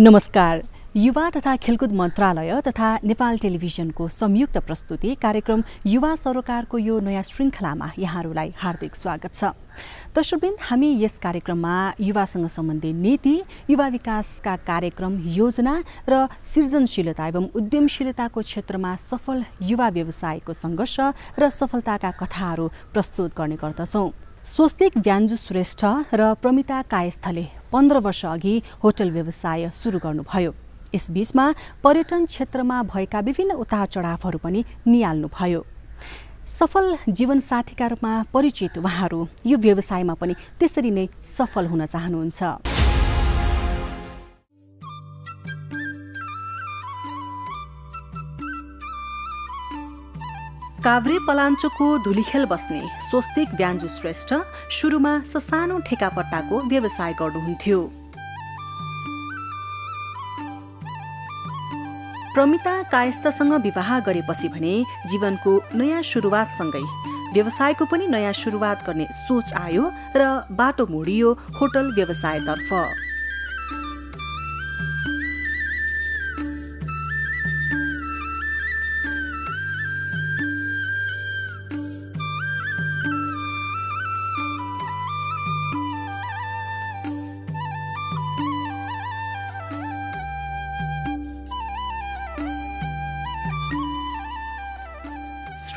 नमस्कार। युवा तथा खेलकुद मन्त्रालय तथा नेपाल टेलिभिजनको संयुक्त प्रस्तुति कार्यक्रम युवा सरोकारको यो नयाँ श्रृङ्खलामा यहाँहरूलाई हार्दिक स्वागत छ। दर्शकवृन्द हामी यस कार्यक्रममा युवासँग सम्बन्धित नीति युवा विकासका कार्यक्रम योजना र सृजनशीलता एवं उद्यमशीलताको क्षेत्रमा सफल युवा व्यवसायको सङ्घर्ष र सफलताका कथाहरू प्रस्तुत गर्ने गर्दछौँ। स्वस्तिक व्यान्जु श्रेष्ठ र प्रमिता कायस्थले पन्ध्र वर्ष अघि होटल व्यवसाय सुरु गर्नुभयो। यसबीचमा पर्यटन क्षेत्रमा भएका विभिन्न उतार चढावहरू पनि निहाल्नुभयो सफल जीवनसाथीका रूपमा परिचित उहाँहरू यो व्यवसायमा पनि त्यसरी नै सफल हुन चाहनुहुन्छ। काभ्रे पलाञ्चोको धुलीखेल बस्ने स्वस्तिक ब्यान्जु श्रेष्ठ सुरुमा ससानो ठेकापट्टाको व्यवसाय गर्नुहुन्थ्यो। प्रमिता कायस्थसँग विवाह गरेपछि भने जीवनको नयाँ सुरुवातसँगै व्यवसायको पनि नयाँ सुरुवात गर्ने सोच आयो र बाटो मोडियो होटल व्यवसायतर्फ।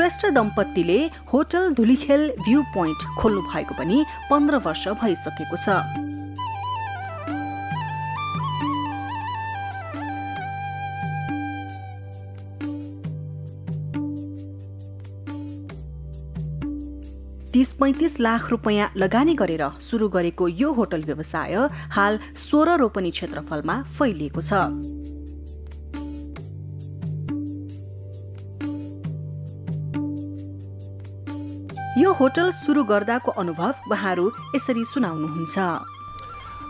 श्रेष्ठ दम्पतिले होटल धुलीखेल भ्यू पोइन्ट खोल्नु भएको पनि पन्ध्र वर्ष भइसकेको छ। तिस पैँतिस लाख रुपियाँ लगानी गरेर सुरु गरेको यो होटल व्यवसाय हाल सोह्र रोपनी क्षेत्रफलमा फैलिएको छ। यो होटल सुरु गर्दाको अनुभव उहाँहरू यसरी सुनाउनुहुन्छ।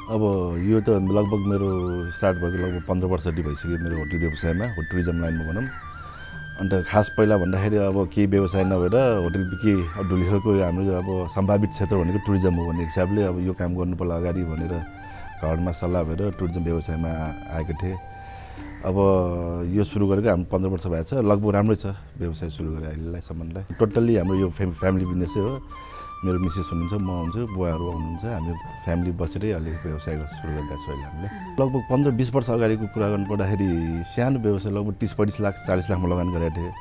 अब यो त लगभग मेरो स्टार्ट भएको लगभग पन्ध्र वर्ष जति भइसक्यो मेरो होटल व्यवसायमा टुरिज्म लाइनमा भनौँ। अन्त खास पहिला भन्दाखेरि अब केही व्यवसाय नभएर होटल के डुलिखेलको हाम्रो अब सम्भावित क्षेत्र भनेको टुरिज्म हो भन्ने हिसाबले अब यो काम गर्नु पर्ला अगाडि भनेर घरमा सल्लाह भएर टुरिज्म व्यवसायमा आएको थिएँ। अब यो सुरु गरेको हाम्रो पन्ध्र वर्ष भएको छ। लगभग राम्रै छ व्यवसाय सुरु गरेर अहिलेलाई सम्बन्धलाई टोटल्ली हाम्रो यो फेम फ्यामिली बिजनेसै हो। मेरो मिसेस हुनुहुन्छ म हुन्छु बुवाहरू हुनुहुन्छ हामी फ्यामिली बसेरै अलिक व्यवसाय सुरु गरिरहेको छौँ अहिले हामीले। लगभग पन्ध्र बिस वर्ष अगाडिको कुरा गर्नुपर्दाखेरि सानो व्यवसाय लगभग तिस पैँतिस लाख चालिस लाखमा लगान गरेको थिएँ।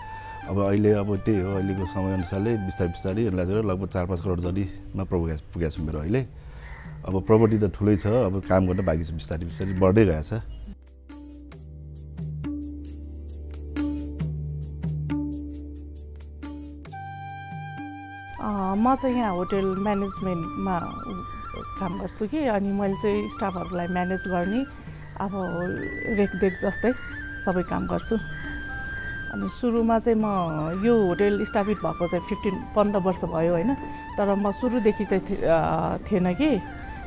अब अहिले अब त्यही हो अहिलेको समयअनुसारले बिस्तारै बिस्तारै यसलाई लगभग चार पाँच करोड जतिमा पुगेको पुगेको छु मेरो अहिले। अब प्रपर्टी त ठुलै छ अब काम गर्न बाँकी छ बिस्तारै बिस्तारै बढ्दै गएको छ। म चाहिँ यहाँ होटेल म्यानेजमेन्टमा काम गर्छु कि अनि मैले चाहिँ स्टाफहरूलाई म्यानेज गर्ने अब रेखदेख जस्तै सबै काम गर्छु। अनि सुरुमा चाहिँ म यो होटेल स्टाफिट भएको चाहिँ फिफ्टिन पन्ध्र वर्ष भयो होइन तर म सुरुदेखि चाहिँ थिएन कि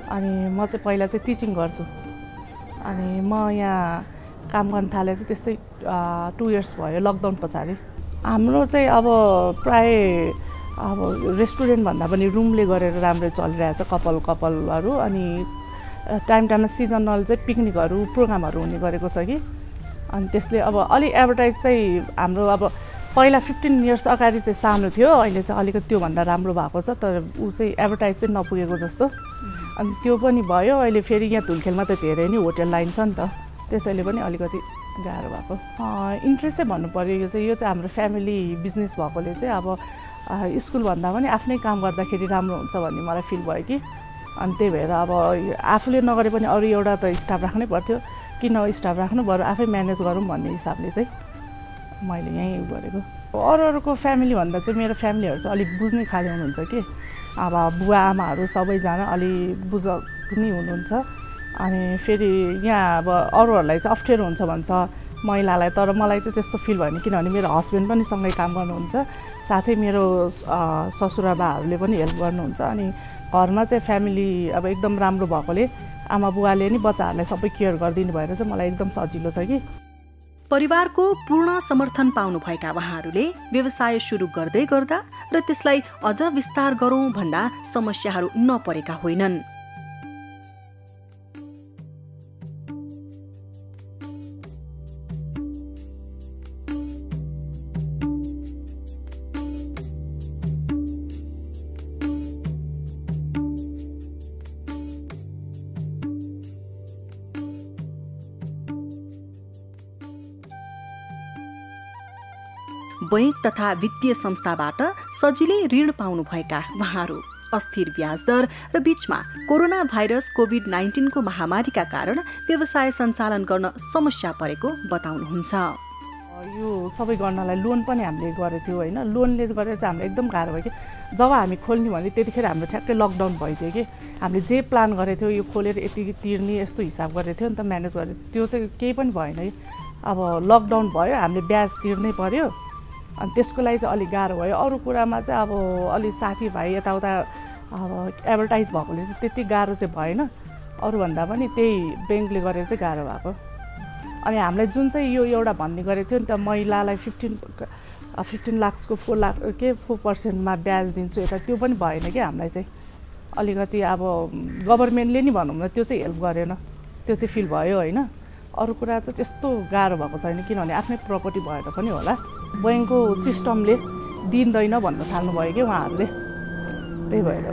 अनि म चाहिँ पहिला चाहिँ टिचिङ गर्छु। अनि म यहाँ काम गर्न थालेँ चाहिँ त्यस्तै टु इयर्स भयो लकडाउन पछाडि। हाम्रो चाहिँ अब प्राय अब रेस्टुरेन्ट भन्दा पनि रुमले गरेर राम्रो चलिरहेछ कपाल कपालहरू अनि टाइम टाइममा सिजनल चाहिँ पिकनिकहरू प्रोग्रामहरू हुने गरेको छ कि। अनि त्यसले अब अलिक एडभर्टाइज चाहिँ हाम्रो अब पहिला फिफ्टिन इयर्स अगाडि चाहिँ सानो थियो अहिले चाहिँ अलिकति त्योभन्दा राम्रो भएको छ तर ऊ चाहिँ एडभर्टाइज चाहिँ नपुगेको जस्तो। अनि त्यो पनि भयो अहिले फेरि यहाँ धुलखेलमा त धेरै नै होटेल लाइन छ नि त। त्यसैले पनि अलिकति गाह्रो भएको। इन्ट्रेस्ट चाहिँ भन्नु पऱ्यो यो चाहिँ यो चाहिँ हाम्रो फ्यामिली बिजनेस भएकोले चाहिँ अब स्कुलभन्दा पनि आफ्नै काम गर्दाखेरि राम्रो हुन्छ भन्ने मलाई फिल भयो कि। अनि त्यही भएर अब आफूले नगरे पनि अरू एउटा त स्टाफ राख्नै पर्थ्यो। किन स्टाफ राख्नु? बरु आफै म्यानेज गरौँ भन्ने हिसाबले चाहिँ मैले यहीँ गरेको। अरू अरूको फ्यामिली भन्दा चाहिँ मेरो फ्यामिलीहरू चाहिँ अलिक बुझ्ने खाले हुनुहुन्छ कि। अब बुवा आमाहरू सबैजना अलि बुझ्ने हुनुहुन्छ। अनि फेरि यहाँ अब अरूहरूलाई चाहिँ अप्ठ्यारो हुन्छ भन्छ। महिलालाई तर मलाई चाहिँ त्यस्तो फिल भएन किनभने मेरो हस्बेन्ड पनि सँगै काम गर्नुहुन्छ साथै मेरो ससुराबाहरूले पनि हेल्प गर्नुहुन्छ अनि घरमा चाहिँ फ्यामिली अब एकदम राम्रो भएकोले आमा बुवाले नि बच्चाहरूलाई सबै केयर गरिदिनु भएर चाहिँ मलाई एकदम सजिलो छ कि। परिवारको पूर्ण समर्थन पाउनुभएका उहाँहरूले व्यवसाय सुरु गर्दै गर्दा र त्यसलाई अझ विस्तार गरौँ भन्दा समस्याहरू नपरेका होइनन्। बैङ्क तथा वित्तीय संस्थाबाट सजिलै ऋण पाउनुभएका उहाँहरू। अस्थिर ब्याज दर र बीचमा कोरोना भाइरस कोभिड नाइन्टिनको महामारीका कारण व्यवसाय सञ्चालन गर्न समस्या परेको बताउनुहुन्छ। यो सबै गर्नलाई लोन पनि हामीले गरेको थियौँ होइन। लोनले गरेर चाहिँ हामीलाई एकदम गाह्रो भयो कि। जब हामी खोल्ने भने त्यतिखेर हाम्रो ठ्याक्कै लकडाउन भइदियो कि। हामीले जे प्लान गरेको थियौँ यो खोलेर यति तिर्ने यस्तो हिसाब गरेको थियो नि त म्यानेज गरेर त्यो चाहिँ केही पनि भएन है अब लकडाउन भयो हामीले ब्याज तिर्नै पऱ्यो अनि त्यसको लागि चाहिँ अलिक गाह्रो भयो। अरू कुरामा चाहिँ अब अलिक साथीभाइ यताउता अब एडभर्टाइज भएकोले चाहिँ त्यति गाह्रो चाहिँ भएन। अरूभन्दा पनि त्यही ब्याङ्कले गरेर चाहिँ गाह्रो भएको। अनि हामीलाई जुन चाहिँ यो एउटा भन्ने गरेको थियो नि त महिलालाई फिफ्टिन फिफ्टिन लाक्सको फोर लाख के फोर पर्सेन्टमा ब्याज दिन्छु यता त्यो पनि भएन कि हामीलाई चाहिँ? अलिकति अब गभर्मेन्टले नि भनौँ न त्यो चाहिँ हेल्प गरेन। त्यो चाहिँ फिल भयो होइन। अरू कुरा चाहिँ त्यस्तो गाह्रो भएको छैन किनभने आफ्नै प्रपर्टी भएर पनि होला। बैङ्कको सिस्टमले दिँदैन भन्न थाल्नुभयो कि उहाँहरूले। त्यही भएर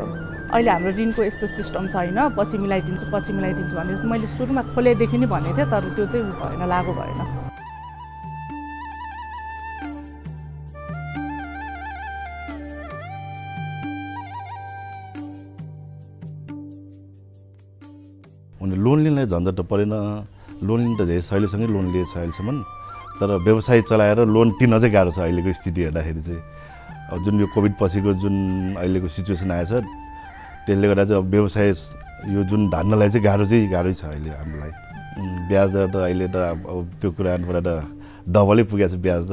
अहिले हाम्रो ऋणको यस्तो सिस्टम छैन पछि मिलाइदिन्छु पछि मिलाइदिन्छु भने मैले सुरुमा खोलेदेखि नै भनेको थिएँ तर त्यो चाहिँ भएन लागु भएन। लोन लिनलाई झन्झट त परेन। लोन लिनु त धेरै सहिलेसँगै लोन लिएछ अहिलेसम्म। तर व्यवसाय चलाएर लोन तिर्न चाहिँ गाह्रो छ अहिलेको स्थिति हेर्दाखेरि चाहिँ। जुन यो कोभिड पछिको जुन अहिलेको सिचुएसन आएछ त्यसले गर्दा चाहिँ अब व्यवसाय यो जुन धान्नलाई चाहिँ गाह्रो चाहिँ गाह्रै छ अहिले हामीलाई। ब्याज दर त अहिले त अब त्यो कुरा गर्नुपर्दा त डबलै पुगेको छ ब्याज त।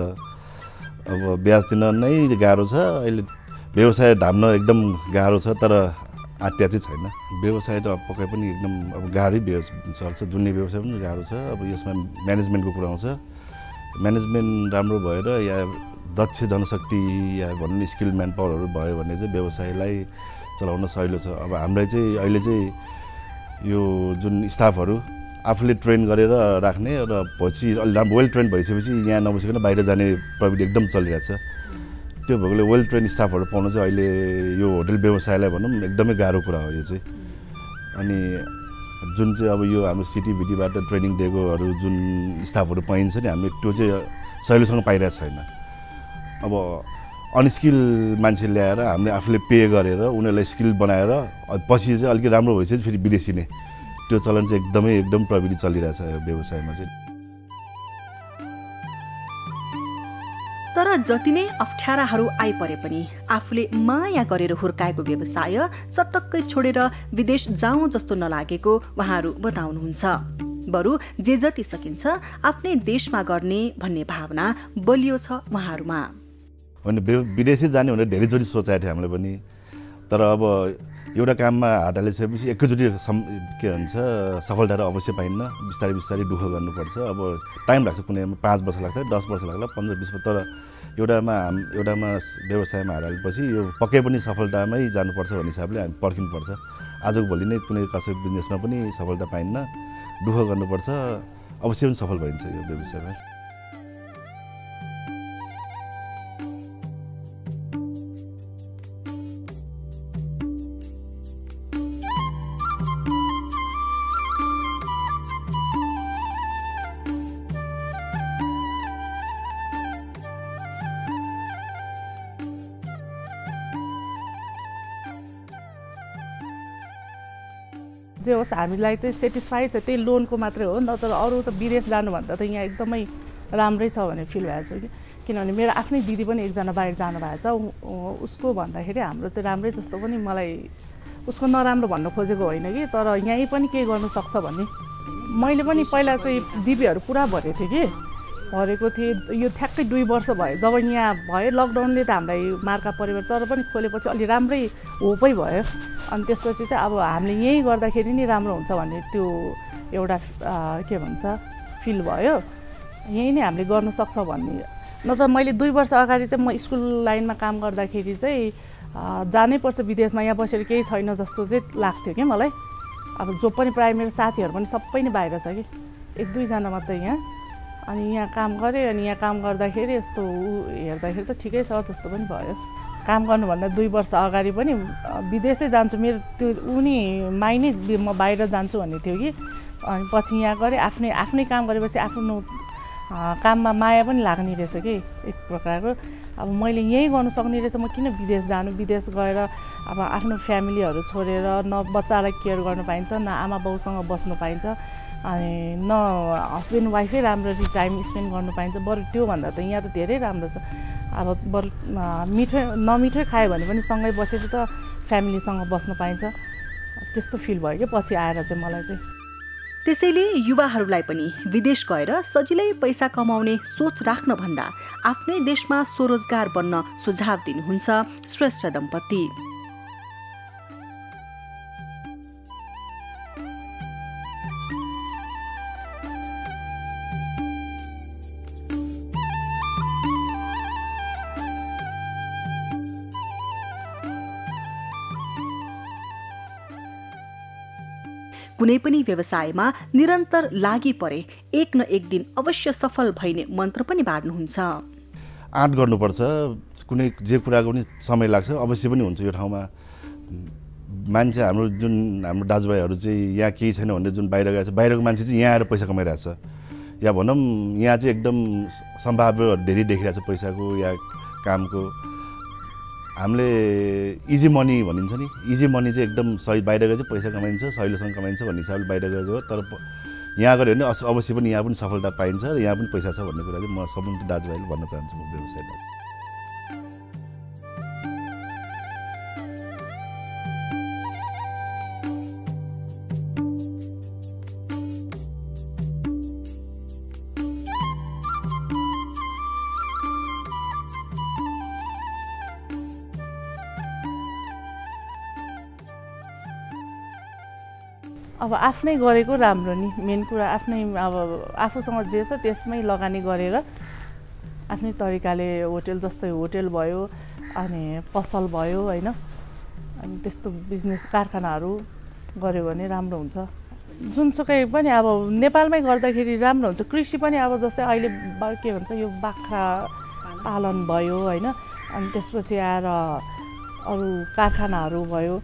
अब ब्याज तिर्न नै गाह्रो छ अहिले व्यवसाय धान्न एकदम गाह्रो छ तर आत्या चाहिँ छैन। व्यवसाय त पक्कै पनि एकदम अब गाह्रै चल्छ। जुन्ने व्यवसाय पनि गाह्रो छ अब यसमा म्यानेजमेन्टको कुरा आउँछ। म्यानेजमेन्ट राम्रो भएर या दक्ष जनशक्ति या भनौँ स्किल म्यान पावरहरू भयो भने चाहिँ व्यवसायलाई चलाउन सहिलो छ। अब हामीलाई चाहिँ अहिले चाहिँ यो जुन स्टाफहरू आफूले ट्रेन गरेर राख्ने र पछि अलि राम्रो वेल ट्रेन भइसकेपछि यहाँ नबसिकन बाहिर जाने प्रविधि एकदम चलिरहेछ त्यो भएकोले वेल ट्रेन स्टाफहरू पाउनु चाहिँ अहिले यो होटल व्यवसायलाई भनौँ एकदमै गाह्रो कुरा हो यो चाहिँ। अनि जुन चाहिँ अब यो हाम्रो सिटिभिटीबाट ट्रेनिङ दिएकोहरू जुन स्टाफहरू पाइन्छ नि हामीले त्यो चाहिँ सहिलोसँग पाइरहेको छैन। अब अनस्किल मान्छे ल्याएर हामीले आफूले पे गरेर उनीहरूलाई स्किल बनाएर पछि चाहिँ अलिकति राम्रो भइसक्यो फेरि विदेशी नै। त्यो चलन चाहिँ एकदमै एकदम प्रविधि चलिरहेछ यो व्यवसायमा चाहिँ। जति नै अप्ठ्याराहरू आइपरे पनि आफूले माया गरेर हुर्काएको व्यवसाय चटक्कै छोडेर विदेश जाउँ जस्तो नलागेको उहाँहरू बताउनुहुन्छ। बरु जे जति सकिन्छ आफ्नै देशमा गर्ने भन्ने भावना बलियो छ उहाँहरूमा। होइन विदेशी जाने भनेर धेरैचोटि थियो हामीले पनि। तर अब एउटा काममा हात हालिसकेपछि एकैचोटि सम के भन्छ सफलता त अवश्य पाइन्न। बिस्तारै बिस्तारै दुःख गर्नुपर्छ। अब टाइम लाग्छ कुनैमा पाँच वर्ष लाग्छ दस वर्ष लाग्ला पन्ध्र बिस वर्ष। तर एउटामा हाम एउटामा व्यवसायमा हात हालेपछि यो पक्कै पनि सफलतामै जानुपर्छ भन्ने हिसाबले हामी पर्खिनुपर्छ। आजको भोलि नै कुनै कसै बिजनेसमा पनि सफलता पाइन्न। दुःख गर्नुपर्छ। अवश्य पनि सफल भइन्छ यो व्यवसायमा। होस् हामीलाई चाहिँ सेटिस्फाई छ त्यही लोनको मात्रै हो। न तर अरू त विदेश जानुभन्दा त यहाँ एकदमै राम्रै छ भन्ने फिल भएको छ कि। किनभने मेरो आफ्नै दिदी पनि एकजना बाहिर जानुभएको छ। उसको भन्दाखेरि हाम्रो चाहिँ राम्रै जस्तो पनि मलाई उसको नराम्रो भन्नु खोजेको होइन कि। तर यहीँ पनि केही गर्नु सक्छ भन्ने? मैले पनि पहिला चाहिँ दिदीहरू पुरा भरेको थिएँ कि। भरेको थिएँ। यो ठ्याक्कै दुई वर्ष भयो। जब यहाँ भयो लकडाउनले त हामीलाई मार्का पऱ्यो तर पनि खोलेपछि अलि राम्रै होपै भयो। अनि त्यसपछि चाहिँ अब हामीले यहीँ गर्दाखेरि नि राम्रो हुन्छ भन्ने त्यो एउटा के भन्छ फिल भयो। यहीँ नै हामीले गर्नु सक्छ भन्ने। नत्र मैले दुई वर्ष अगाडि चाहिँ म स्कुल लाइनमा काम गर्दाखेरि चाहिँ जानै पर्छ विदेशमा। यहाँ बसेर केही छैन जस्तो चाहिँ लाग्थ्यो कि मलाई? अब जो पनि प्रायः मेरो साथीहरू पनि सबै नै बाहिर छ कि। एक दुईजना मात्रै यहाँ। अनि यहाँ काम गरेँ अनि यहाँ काम गर्दाखेरि यस्तो हेर्दाखेरि त ठिकै छ जस्तो पनि भयो। काम गर्नुभन्दा दुई वर्ष अगाडि पनि विदेशै जान्छु। मेरो त्यो उनी माइ नै म बाहिर जान्छु भन्ने थियो कि। अनि पछि यहाँ गरेँ आफ्नै आफ्नै काम गरेपछि आफ्नो काममा माया पनि लाग्ने रहेछ कि एक प्रकारको। अब मैले यहीँ गर्नु सक्ने रहेछ म किन विदेश जानु? विदेश गएर अब आफ्नो फ्यामिलीहरू छोडेर न बच्चालाई केयर गर्नु पाइन्छ न आमा बाउसँग बस्नु पाइन्छ। अनि न हस्बेन्ड वाइफै राम्ररी टाइम स्पेन्ड गर्नु पाइन्छ। बरु त्योभन्दा त यहाँ त धेरै राम्रो छ। अब बरु मिठो नमिठै खायो भने पनि सँगै बसेर त फ्यामिलीसँग बस्न पाइन्छ। त्यस्तो फिल भयो क्या पछि आएर चाहिँ मलाई चाहिँ। त्यसैले युवाहरूलाई पनि विदेश गएर सजिलै पैसा कमाउने सोच राख्नभन्दा आफ्नै देशमा स्वरोजगार बन्न सुझाव दिनुहुन्छ श्रेष्ठ दम्पति। कुनै पनि व्यवसायमा निरन्तर लागि परे एक न एक दिन अवश्य सफल भइने मन्त्र पनि बाँड्नुहुन्छ। आँट गर्नुपर्छ कुनै जे कुराको पनि समय लाग्छ अवश्य पनि हुन्छ यो ठाउँमा। मान्छे हाम्रो जुन हाम्रो दाजुभाइहरू चाहिँ यहाँ केही छैन भनेर जुन बाहिर गएको बाहिरको मान्छे चाहिँ यहाँ आएर पैसा कमाइरहेछ। या भनौँ यहाँ चाहिँ एकदम सम्भाव्य धेरै देखिरहेछ पैसाको या कामको। हामीले इजी मनी भनिन्छ नि। इजी मनी चाहिँ एकदम सही बाहिर गएर चाहिँ पैसा कमाइन्छ सहिलोसँग कमाइन्छ भन्ने हिसाबले बाहिर गएको तर यहाँ गऱ्यो भने अवश्य पनि यहाँ पनि सफलता पाइन्छ र यहाँ पनि पैसा छ भन्ने कुरा चाहिँ म सम्पूर्ण दाजुभाइले भन्न चाहन्छु म व्यवसायलाई अब आफ्नै गरेको राम्रो नि मेन कुरा आफ्नै अब आफूसँग जे छ त्यसमै लगानी गरेर आफ्नै तरिकाले होटेल जस्तै होटेल भयो अनि पसल भयो होइन। अनि त्यस्तो बिजनेस कारखानाहरू गऱ्यो भने राम्रो हुन्छ। जुनसुकै पनि अब नेपालमै गर्दाखेरि राम्रो हुन्छ। कृषि पनि अब जस्तै अहिले के भन्छ यो बाख्रा पालन भयो होइन। अनि त्यसपछि आएर अरू कारखानाहरू भयो।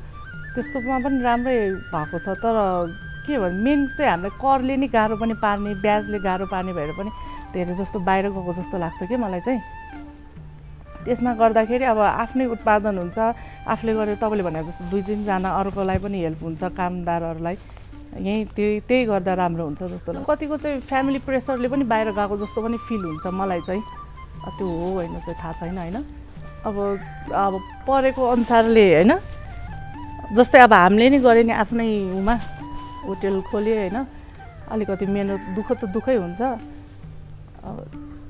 त्यस्तोमा पनि राम्रै भएको छ तर के भन्छ मेन चाहिँ हामीलाई करले नै गाह्रो पनि पार्ने ब्याजले गाह्रो पार्ने भएर पनि धेरै जस्तो बाहिर गएको जस्तो लाग्छ कि मलाई चाहिँ। त्यसमा गर्दाखेरि अब आफ्नै उत्पादन हुन्छ आफूले गरेर तपाईँले भने जस्तो दुई तिनजना अर्कोलाई पनि हेल्प हुन्छ कामदारहरूलाई। यहीँ त्यही त्यही गर्दा राम्रो हुन्छ जस्तो कतिको चाहिँ फ्यामिली प्रेसरले पनि बाहिर गएको जस्तो पनि फिल हुन्छ मलाई चाहिँ। त्यो हो होइन चाहिँ थाहा छैन होइन। अब अब परेको अनुसारले होइन। जस्तै अब हामीले नै गऱ्यो नि आफ्नै उमा होटेल खोल्यो होइन। अलिकति मेहनत दुःख त दुःखै हुन्छ। अब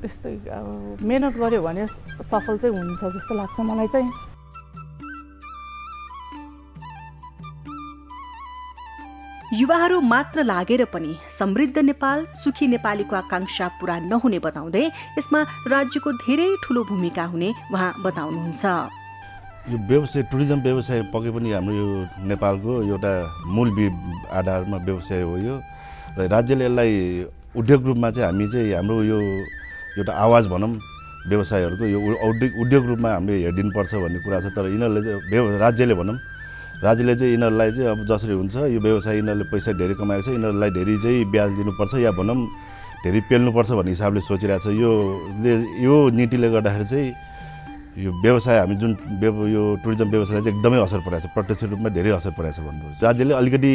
त्यस्तै अब मेहनत गऱ्यो भने सफल चाहिँ हुन्छ जस्तो लाग्छ मलाई चाहिँ। युवाहरू मात्र लागेर पनि समृद्ध नेपाल सुखी नेपालीको आकाङ्क्षा पुरा नहुने बताउँदै यसमा राज्यको धेरै ठुलो भूमिका हुने उहाँ बताउनुहुन्छ। यो व्यवसाय टुरिज्म व्यवसाय पक्कै पनि हाम्रो यो नेपालको एउटा मूल आधारमा व्यवसाय हो यो। र राज्यले यसलाई उद्योग रूपमा चाहिँ हामी चाहिँ हाम्रो यो एउटा आवाज भनौँ व्यवसायहरूको यो उद्योग उद्योग रूपमा हामीले हेरिदिनुपर्छ भन्ने कुरा छ। तर यिनीहरूले चाहिँ राज्यले भनौँ राज्यले चाहिँ यिनीहरूलाई चाहिँ अब जसरी हुन्छ यो व्यवसाय यिनीहरूले पैसा धेरै कमाएको छ यिनीहरूलाई धेरै चाहिँ ब्याज दिनुपर्छ या भनौँ धेरै पेल्नुपर्छ भन्ने हिसाबले सोचिरहेको छ। यो यो नीतिले गर्दाखेरि चाहिँ यो व्यवसाय हामी जुन यो टुरिज्म व्यवसायलाई चाहिँ एकदमै असर परेको प्रत्यक्ष रूपमा धेरै असर परेको छ राज्यले अलिकति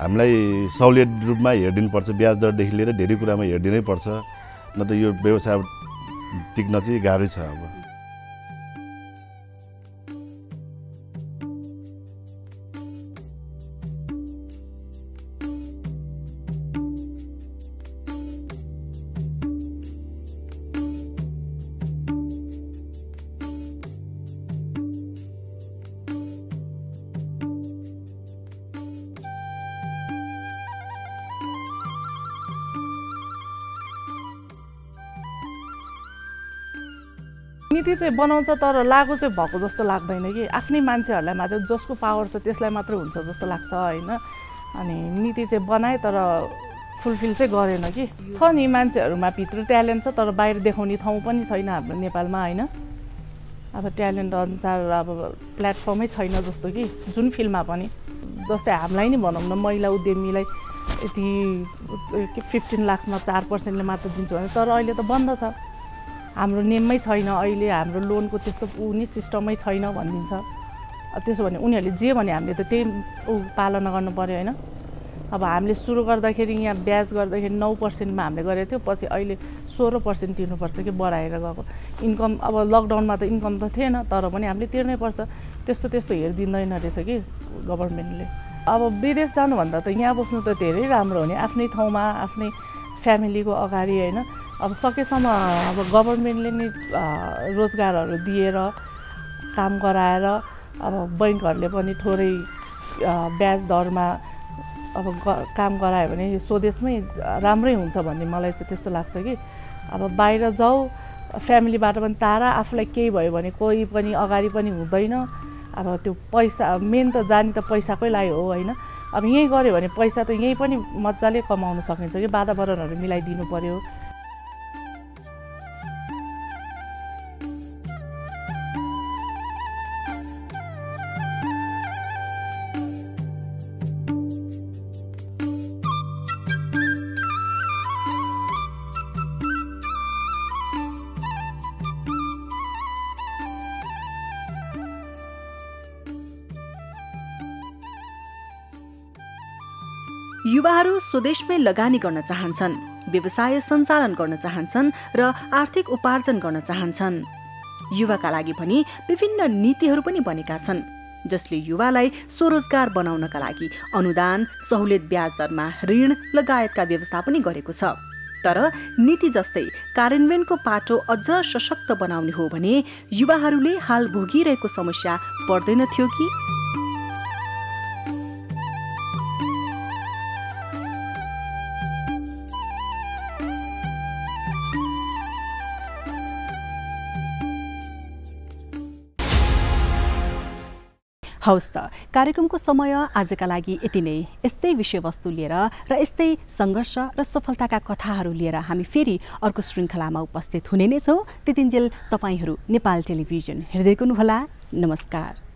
हामीलाई सहुलियत रूपमा हेरिदिनुपर्छ ब्याज दरदेखि लिएर धेरै कुरामा हेरिदिनै पर्छ न त यो व्यवसाय टिक्न चाहिँ गाह्रै छ अब। नीति चाहिँ बनाउँछ तर लागु चाहिँ भएको जस्तो लाग्दैन कि। आफ्नै मान्छेहरूलाई मात्र जसको पावर छ त्यसलाई मात्रै हुन्छ जस्तो लाग्छ होइन? अनि नीति चाहिँ बनाए तर फुलफिल चाहिँ गरेन कि। छ नि मान्छेहरूमा भित्र ट्यालेन्ट छ तर बाहिर देखाउने ठाउँ पनि छैन हाम्रो नेपालमा होइन? अब ट्यालेन्ट अनुसार अब प्लेटफर्मै छैन जस्तो कि जुन फिल्डमा पनि। जस्तै हामीलाई नै भनौँ न महिला उद्यमीलाई यति फिफ्टिन लाक्समा चार पर्सेन्टले मात्र दिन्छु भने तर अहिले त बन्द छ। हाम्रो नेममै छैन अहिले हाम्रो लोनको त्यस्तो ऊ नि सिस्टमै छैन भनिदिन्छ। त्यसो भने उनीहरूले जे भने हामीले त त्यही ऊ पालना गर्नु पऱ्यो होइन। अब हामीले सुरु गर्दाखेरि यहाँ ब्याज गर्दाखेरि नौ पर्सेन्टमा हामीले गरेको थियो पछि अहिले सोह्र पर्सेन्ट तिर्नुपर्छ कि बढाएर गएको। इन्कम अब लकडाउनमा त इन्कम त थिएन तर पनि हामीले तिर्नै पर्छ। त्यस्तो त्यस्तो हेरिदिँदैन रहेछ कि गभर्मेन्टले। अब विदेश जानुभन्दा त यहाँ बस्नु त धेरै राम्रो हो नि आफ्नै ठाउँमा आफ्नै फ्यामिलीको अगाडि होइन। अब सकेसम्म अब गभर्मेन्टले नै रोजगारहरू दिएर काम गराएर अब बैङ्कहरूले पनि थोरै ब्याज दरमा अब काम गरायो भने स्वदेशमै राम्रै हुन्छ भन्ने मलाई चाहिँ त्यस्तो लाग्छ कि। अब बाहिर जाऊ फ्यामिलीबाट पनि तारा आफूलाई केही भयो भने कोही पनि अगाडि पनि हुँदैन। अब त्यो पैसा मेन त जाने त पैसाकै लागि हो होइन। अब यहीँ गऱ्यो भने पैसा त यहीँ पनि मजाले कमाउन सकिन्छ कि वातावरणहरू मिलाइदिनु पऱ्यो स्वदेशमै लगानी गर्न चाहन्छन् व्यवसाय सञ्चालन गर्न चाहन्छन् र आर्थिक उपार्जन गर्न चाहन्छन्। युवाका लागि पनि विभिन्न नीतिहरू पनि बनेका छन् जसले युवालाई स्वरोजगार बनाउनका लागि अनुदान सहुलियत ब्याज दरमा ऋण लगायतका व्यवस्था पनि गरेको छ। तर नीति जस्तै कार्यान्वयनको पाटो अझ सशक्त बनाउने हो भने युवाहरूले हाल भोगिरहेको समस्या पर्दैन थियो कि? हवस् त। कार्यक्रमको समय आजका लागि यति नै। यस्तै विषयवस्तु लिएर र यस्तै सङ्घर्ष र सफलताका कथाहरू लिएर हामी फेरि अर्को श्रृङ्खलामा उपस्थित हुने नै छौँ। त्यतिन्जेल तपाईँहरू नेपाल टेलिभिजन हेर्दै गर्नुहोला। नमस्कार।